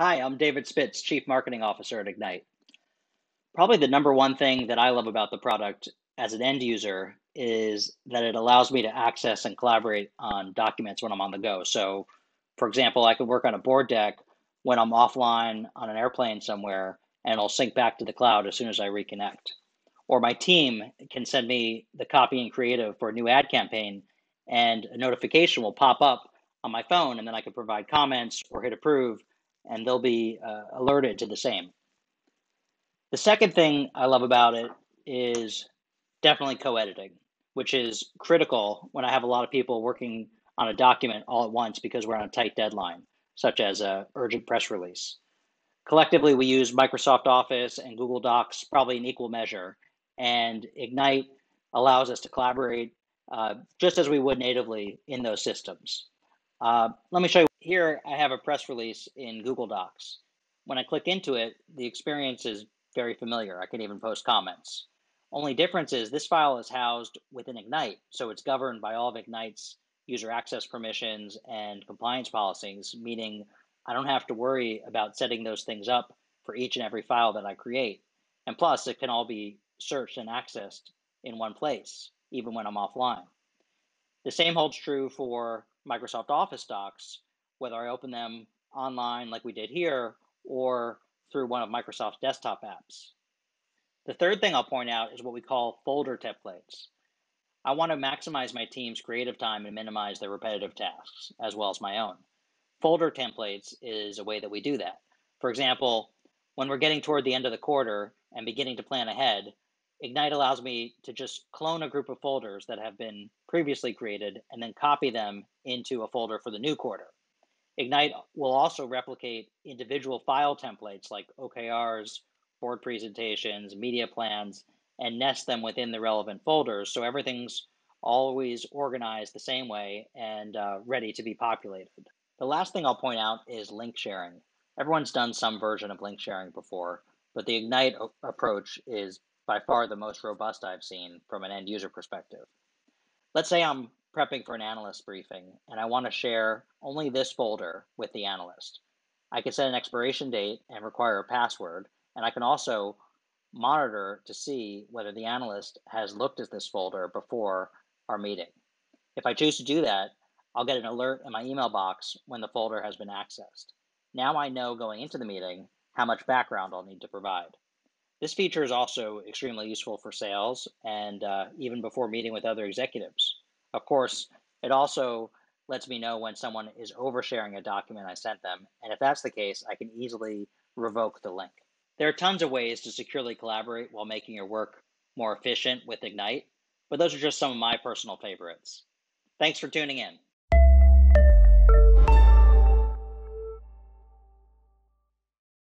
Hi, I'm David Spitz, Chief Marketing Officer at Egnyte. Probably the number one thing that I love about the product as an end user is that it allows me to access and collaborate on documents when I'm on the go. So, for example, I could work on a board deck when I'm offline on an airplane somewhere, and it'll sync back to the cloud as soon as I reconnect. Or my team can send me the copy and creative for a new ad campaign, and a notification will pop up on my phone, and then I can provide comments or hit approve, and they'll be uh, alerted to the same. The second thing I love about it is definitely co-editing, which is critical when I have a lot of people working on a document all at once because we're on a tight deadline, such as a urgent press release. Collectively, we use Microsoft Office and Google Docs probably in equal measure, and Egnyte allows us to collaborate uh, just as we would natively in those systems. Uh, let me show you here. I have a press release in Google Docs. When I click into it, the experience is very familiar. I can even post comments. Only difference is this file is housed within Egnyte, so it's governed by all of Egnyte's user access permissions and compliance policies, meaning I don't have to worry about setting those things up for each and every file that I create. And plus, it can all be searched and accessed in one place, even when I'm offline. The same holds true for Microsoft Office docs, whether I open them online like we did here or through one of Microsoft's desktop apps. The third thing I'll point out is what we call folder templates. I want to maximize my team's creative time and minimize their repetitive tasks, as well as my own. Folder templates is a way that we do that. For example, when we're getting toward the end of the quarter and beginning to plan ahead, Egnyte allows me to just clone a group of folders that have been previously created and then copy them into a folder for the new quarter. Egnyte will also replicate individual file templates like OKRs, board presentations, media plans, and nest them within the relevant folders so everything's always organized the same way and uh, ready to be populated. The last thing I'll point out is link sharing. Everyone's done some version of link sharing before, but the Egnyte approach is by far the most robust I've seen from an end user perspective. Let's say I'm prepping for an analyst briefing and I want to share only this folder with the analyst. I can set an expiration date and require a password, and I can also monitor to see whether the analyst has looked at this folder before our meeting. If I choose to do that, I'll get an alert in my email box when the folder has been accessed. Now I know going into the meeting how much background I'll need to provide. This feature is also extremely useful for sales and uh, even before meeting with other executives. Of course, it also lets me know when someone is oversharing a document I sent them, and if that's the case, I can easily revoke the link. There are tons of ways to securely collaborate while making your work more efficient with Egnyte, but those are just some of my personal favorites. Thanks for tuning in.